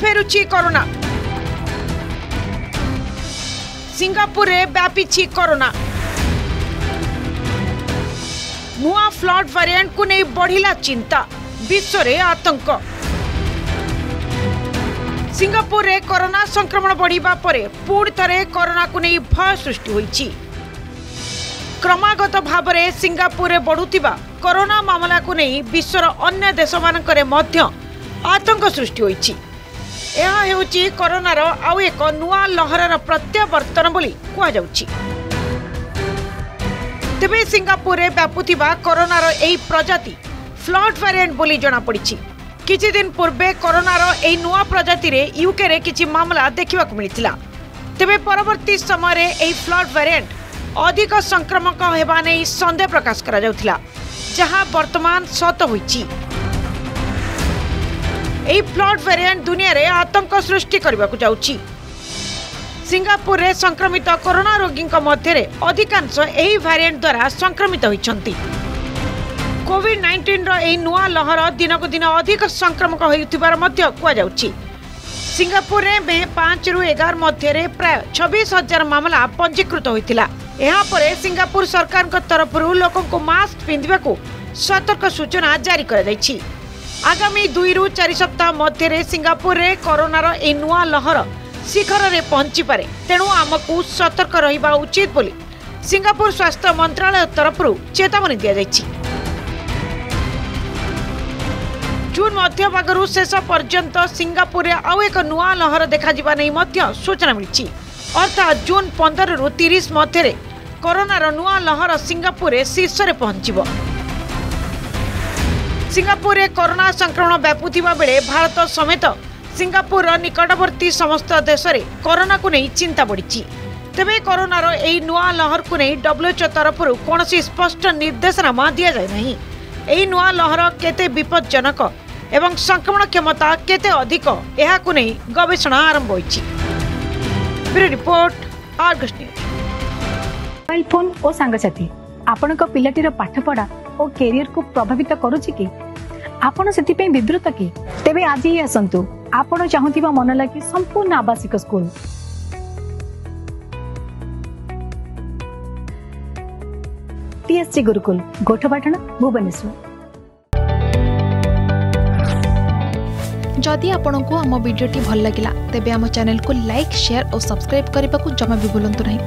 ଫେରୁଛି କରୋନା ସିଙ୍ଗାପୁରରେ ବ୍ୟାପିଛି କରୋନା ନୂଆ ଫ୍ଲଡ୍ ଭାରିଆଣ୍ଟକୁ ନେଇ ବଢ଼ିଲା ଚିନ୍ତା ବିଶ୍ୱରେ ଆତଙ୍କ ସିଙ୍ଗାପୁରରେ କରୋନା ସଂକ୍ରମଣ ବଢ଼ିବା ପରେ ପୁଣି ଥରେ କରୋନାକୁ ନେଇ ଭୟ ସୃଷ୍ଟି ହୋଇଛି କ୍ରମାଗତ ଭାବରେ ସିଙ୍ଗାପୁରରେ ବଢ଼ୁଥିବା କରୋନା ମାମଲାକୁ ନେଇ ବିଶ୍ୱର ଅନ୍ୟ ଦେଶମାନଙ୍କରେ ମଧ୍ୟ ଆତଙ୍କ ସୃଷ୍ଟି ହୋଇଛି ଏହା ହେଉଛି କରୋନାର ଆଉ ଏକ ନୂଆ ଲହରର ପ୍ରତ୍ୟାବର୍ତ୍ତନ ବୋଲି କୁହାଯାଉଛି। ତେବେ ସିଙ୍ଗାପୁରରେ ବ୍ୟାପୁଥିବା କରୋନାର ଏହି ପ୍ରଜାତି ଫ୍ଲଡ୍ ଭାରିଆଣ୍ଟ ବୋଲି ଜଣାପଡ଼ିଛି। କିଛି ଦିନ ପୂର୍ବେ କରୋନାର ଏହି ନୂଆ ପ୍ରଜାତିରେ ୟୁକେରେ କିଛି ମାମଲା ଦେଖିବାକୁ ମିଳିଥିଲା। ତେବେ ପରବର୍ତ୍ତୀ ସମୟରେ ଏହି ଫ୍ଲଡ୍ ଭାରିଆଣ୍ଟ ଅଧିକ ସଂକ୍ରମକ ହେବା ନେଇ ସନ୍ଦେହ ପ୍ରକାଶ କରାଯାଉଥିଲା ଯାହା ବର୍ତ୍ତମାନ ସତ ହୋଇଛି। ଏହି ଫ୍ଲଡ୍ ଭେରିଆଣ୍ଟ ଦୁନିଆରେ ଆତଙ୍କ ସୃଷ୍ଟି କରିବାକୁ ଯାଉଛି। ସିଙ୍ଗାପୁରରେ ସଂକ୍ରମିତ କରୋନା ରୋଗୀଙ୍କ ମଧ୍ୟରେ ଅଧିକାଂଶ ଏହି ଭ୍ୟାରିଏଣ୍ଟ ଦ୍ୱାରା ସଂକ୍ରମିତ ହୋଇଛନ୍ତି। କୋଭିଡ୍ ନାଇଣ୍ଟିନ୍ର ଏହି ନୂଆ ଲହର ଦିନକୁ ଦିନ ଅଧିକ ସଂକ୍ରମକ ହେଉଥିବାର ମଧ୍ୟ କୁହାଯାଉଛି। ସିଙ୍ଗାପୁରରେ ମେ ପାଞ୍ଚରୁ ଏଗାର ମଧ୍ୟରେ ପ୍ରାୟ ଛବିଶ ହଜାର ମାମଲା ପଞ୍ଜୀକୃତ ହୋଇଥିଲା। ଏହାପରେ ସିଙ୍ଗାପୁର ସରକାରଙ୍କ ତରଫରୁ ଲୋକଙ୍କୁ ମାସ୍କ ପିନ୍ଧିବାକୁ ସତର୍କ ସୂଚନା ଜାରି କରାଯାଇଛି। ଆଗାମୀ ଦୁଇରୁ ଚାରି ସପ୍ତାହ ମଧ୍ୟରେ ସିଙ୍ଗାପୁରରେ କରୋନାର ଏହି ନୂଆ ଲହର ଶିଖରରେ ପହଞ୍ଚିପାରେ। ତେଣୁ ଆମକୁ ସତର୍କ ରହିବା ଉଚିତ ବୋଲି ସିଙ୍ଗାପୁର ସ୍ୱାସ୍ଥ୍ୟ ମନ୍ତ୍ରାଳୟ ତରଫରୁ ଚେତାବନୀ ଦିଆଯାଇଛି। ଜୁନ୍ ମଧ୍ୟଭାଗରୁ ଶେଷ ପର୍ଯ୍ୟନ୍ତ ସିଙ୍ଗାପୁରରେ ଆଉ ଏକ ନୂଆ ଲହର ଦେଖାଯିବା ନେଇ ମଧ୍ୟ ସୂଚନା ମିଳିଛି। ଅର୍ଥାତ୍ ଜୁନ୍ ପନ୍ଦରରୁ ତିରିଶ ମଧ୍ୟରେ କରୋନାର ନୂଆ ଲହର ସିଙ୍ଗାପୁରରେ ଶୀର୍ଷରେ ପହଞ୍ଚିବ। ସିଙ୍ଗାପୁରରେ କରୋନା ସଂକ୍ରମଣ ବ୍ୟାପୁଥିବା ବେଳେ ଭାରତ ସମେତ ସିଙ୍ଗାପୁରର ନିକଟବର୍ତ୍ତୀ ସମସ୍ତ ଦେଶରେ କରୋନାକୁ ନେଇ ଚିନ୍ତା ବଢ଼ିଛି। ତେବେ କରୋନାର ଏହି ନୂଆ ଲହରକୁ ନେଇ ଡବ୍ଲ୍ୟୁଏଚ୍ଓ ତରଫରୁ କୌଣସି ସ୍ପଷ୍ଟ ନିର୍ଦ୍ଦେଶନାମା ଦିଆଯାଇ ନାହିଁ। ଏହି ନୂଆ ଲହର କେତେ ବିପଜ୍ଜନକ ଏବଂ ସଂକ୍ରମଣ କ୍ଷମତା କେତେ ଅଧିକ ଏହାକୁ ନେଇ ଗବେଷଣା ଆରମ୍ଭ ହୋଇଛି। Bureau report Argus news. Mobile phone ଓ ସାଙ୍ଗସାଥୀ ଆପଣଙ୍କ ପିଲାଟିର ପାଠପଢା ଓ କ୍ୟାରିୟରକୁ ପ୍ରଭାବିତ କରୁଛି କି ଆପଣ ସେଥିପାଇଁ ବିବ୍ରତ କି ତେବେ ଆଜି ହିଁ ଆସନ୍ତୁ ଆପଣ ଚାହୁଁଥିବା ମନ ଲାଗି ସମ୍ପୂର୍ଣ୍ଣ ଆବାସିକ ସ୍କୁଲ ଟିଏସସି ଗୁରୁକୁଲ ଗୋଠପାଟଣା ଭୁବନେଶ୍ୱର ଯଦି ଆପଣଙ୍କୁ ଆମ ଭିଡ଼ିଓଟି ଭଲ ଲାଗିଲା ତେବେ ଆମ ଚ୍ୟାନେଲକୁ ଲାଇକ୍ ସେୟାର ଓ ସବସ୍କ୍ରାଇବ୍ କରିବାକୁ ଜମା ବି ଭୁଲନ୍ତୁ ନାହିଁ